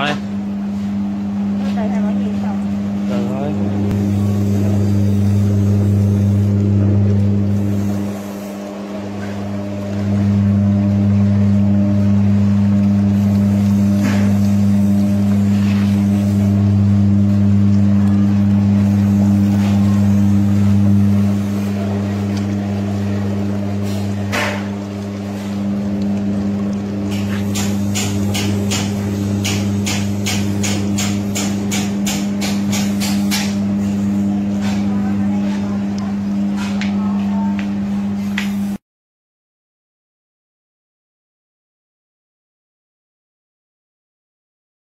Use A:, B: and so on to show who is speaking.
A: Thôi. Từ này có gì?